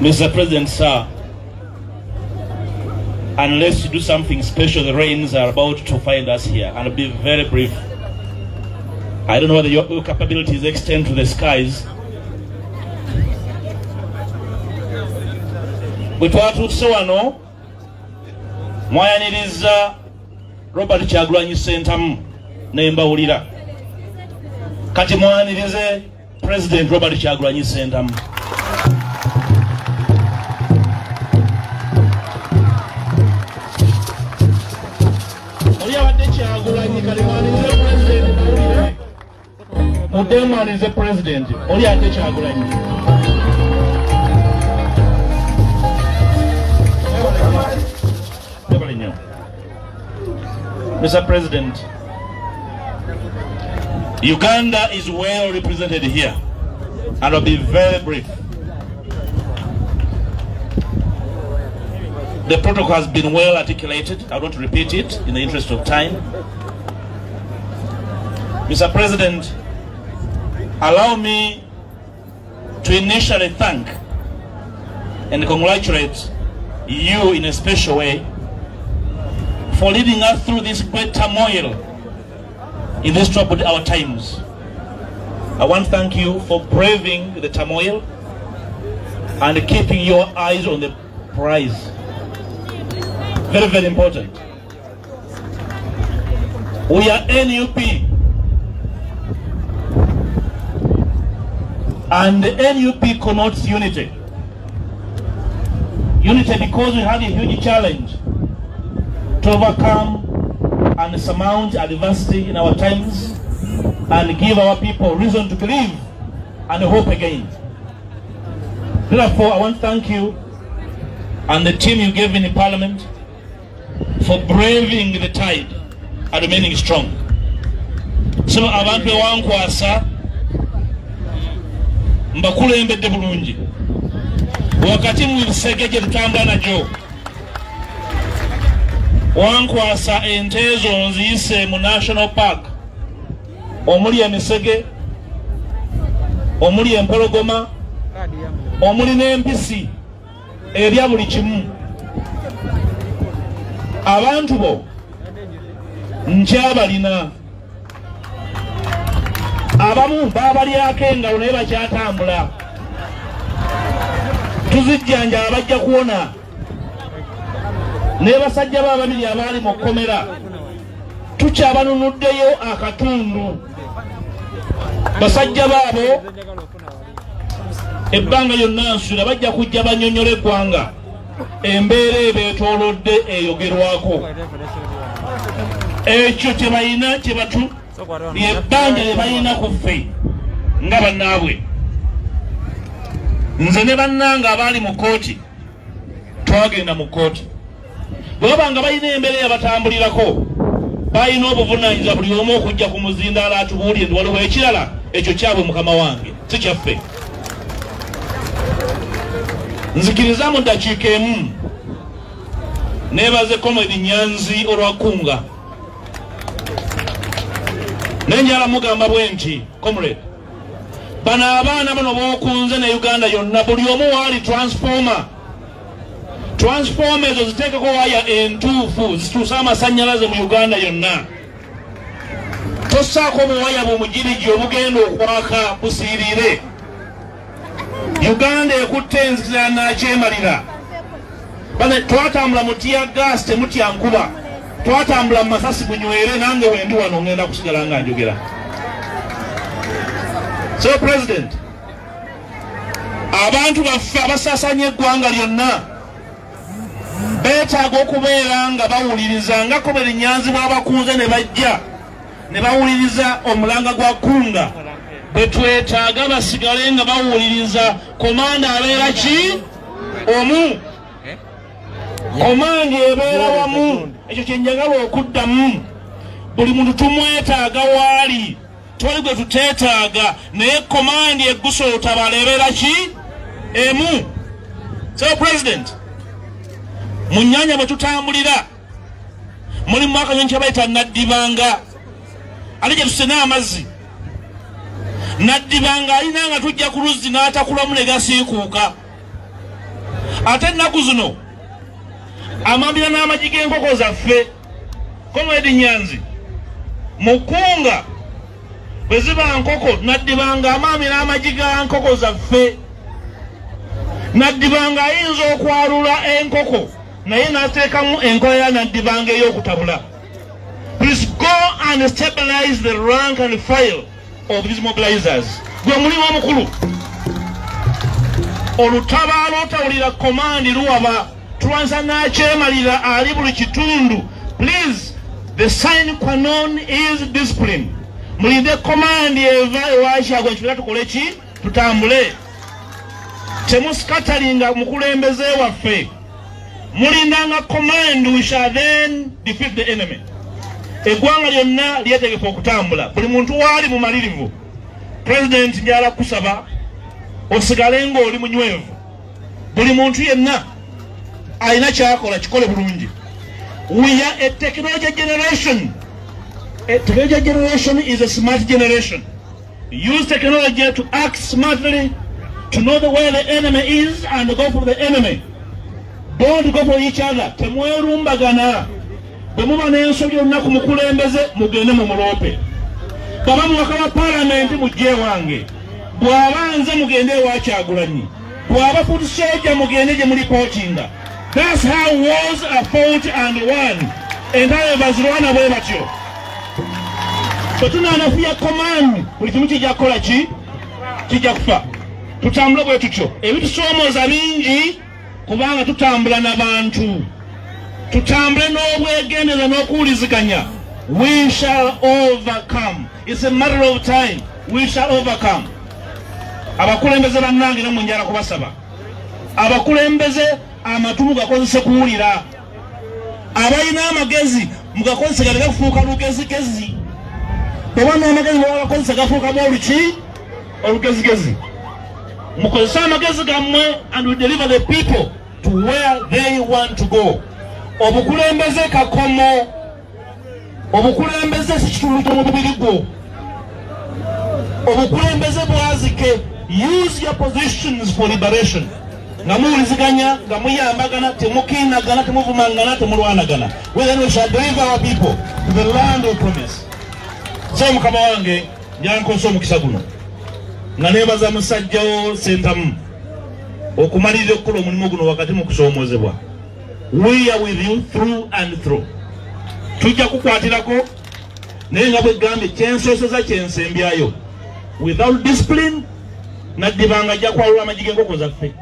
Mr. President, sir, unless you do something special, the rains are about to find us here. And I'll be very brief. I don't know whether your, capabilities extend to the skies. bwe twatuuse wano mwayaniriza robert kyagulanyi sentamu mm, nembawulira kati mwayanirize president robert kyagulanyi sentamu oli ate Mr. President, Uganda is well represented here, and I'll be very brief. The protocol has been well articulated. I won't repeat it in the interest of time. Mr. President, allow me to initially thank and congratulate you in a special way for leading us through this great turmoil in these troubled our times. I want to thank you for braving the turmoil and keeping your eyes on the prize. Very, very important. We are NUP. And the NUP connotes unity. Unity because we have a huge challenge to overcome and surmount adversity in our times and give our people reason to believe and hope again. Therefore, I want to thank you and the team you gave in the parliament for braving the tide and remaining strong. So abantu bewankwasa mbakulembedde bulungi. Wakati mu bisege gye tutambula nagyo wankwasa ente ezo nziyise mu national park. Omuli emisege omuli empologoma omuli n'empisi erya buli kimu. Abantu bo nkyabalina abamu baabalyako engalo naye bakyatambula. Tuzijjanjaba bajja kuwona. Ne basajja ba babiri abaali mu kkomera tukyabanunuddeyo akatundu. Basajja baabo ebbanga lyonna nsula bajja kujja banyonyola eggwanga. Embeera ebeetoolodde eyogerwako. Ekyo kyebalina kyebatu lyebbanja lye balina ku ffe nga bannaabwe. Nze ne bannanga abaali mu kooti twagenda mu kooti bwe baba nga balina embeera eyabatambulirako balina obuvunanyizibwa buli omu okujja ku muzindaala atubuulire ndi waliwo ekirala ekyo kyabwe mukama wange si kyaffe. Nzikiriza mu ddakiika emu. Neebaze komedi nyanzi olwakunga nenjala mugamba bwe nti comrade bano abaana bano bokunze ne uganda yonna buli omu waali transformer. Transformer ezo ziteekeko waya entuufu zituuse amasanyalaze mu uganda yonna. Tossaako obuwaya bumugirigi obugenda okwaka busiirire. Uganda ekutte enzikira nakyemalira. Twatambula mutya gas temutya nkuba twatambula mu masasi munywere nange wendi wano ngenda kusigala nga njogera. So president abantu baffe abasasanya eggwanga lyonna beetaaga okubeera nga bawuliriza nga komere nyanzi bw'abakunze ne bajja ne bawuliriza omulanga gwa kunga bwe twetaaga basigale nga bawuliriza. Komanda abeera ki? Omu komanda ebeera wamu. Ekyo kyenjagala okuddamu. Buli muntu tumwetaaga waali. Twali gwe tuteetaaga naye komandi eggusa olutabala ebeera ki? Emu. So president mu nyanja bwe tutambulira mulimu akanyonyi kyebayita naddibanga. Ate gye tusena amazzi naddibanga alina nga tujja ku luzzi n'atakulamu ne gasiikuuka. Ate ennaku zino amambira n'amagi g'enkoko zaffe. Komedi nyanzi mukunga bwe ziba nkoko naddibanga amaamira amagi ga nkoko zaffe. Naddibanga ayinza okwalula enkoko naye n'ateekamu enkola ya naddibanga ey'okutabula. Please go and stabilize the rank and file of these mobilizers. Gwe mulimu omukulu. Olutabaalo otawulira komandi luwaba tulwanisa n'akyemalira ali buli kitundu. Please the sign kwanon is discipline. Mulinde komandi eva ewakyago ekibira tukole ki? Tutambule. Temusikatalinga mukulembeze waffe. Mulindanga command we shall then defeat the enemy. Eggwanga lyonna lyetegefu okutambula. Buli muntu waali mumalirivu pulezidenti njala kusaba osigale ngaoli munywevu. Buli muntu yenna alina kyakola kikole bulungi. We are a technology generation. A technology generation is a smart generation. Use technology to act smartly to know the where the enemy is and go for the enemy. Don't go for each other. Temwerumbagana bwe muba n'ensobi olunaku mukulembeze mugende mu muloope baba mubaka wa palamenti mujje wange. Bw'aba nze mugende ewakyagulanyi bw'aba foot soja mugende gye mulipootinga thats how wars are fought and won. Entalo bazirwana bwe batyo bwetunaanafuya command buli kimu kijja kukola ki kijja kufa. Tutambule bwe tutyo ebitusoomooza bingi kubanga tutambula n'abantu tutambule n'obwegendeza n'okuwuliziganya we shall overcome. Its a matter of time. We shall overcome. Abakulembeze bannange namwe njala kubasaba. Abakulembeze amatu mugakozese kuwulira. Abalina amagezi mugakozese gali gafuuka lugezigezi. Oba n'amagezi bwagakozesa gafuukamu oluki? Olugezigezi. Mukozese amagezi gammwe and we deliver the people to where they want to go. Obukulembeze kakomo obukulembeze si kitundu mu mubiri gwo. Obukulembeze bwazike use your positions for liberation nga muwuliziganya nga muyambagana temukiinagana temuvumangana temulwanagana. Whether we shall deliver our people to the land of promise. So mukama wange nyankonsa omukisa guno. Nga nebaza musajjawo sentamu okumalirira okukola omulimu guno wakati mu kusoomozebwa we are with you through and through. Tujja kukwatirako naye nga bwegambye kyensooseza kyensembyayo. Without discipline naddibanga ajja kwalula amagi g'enkoko zaffe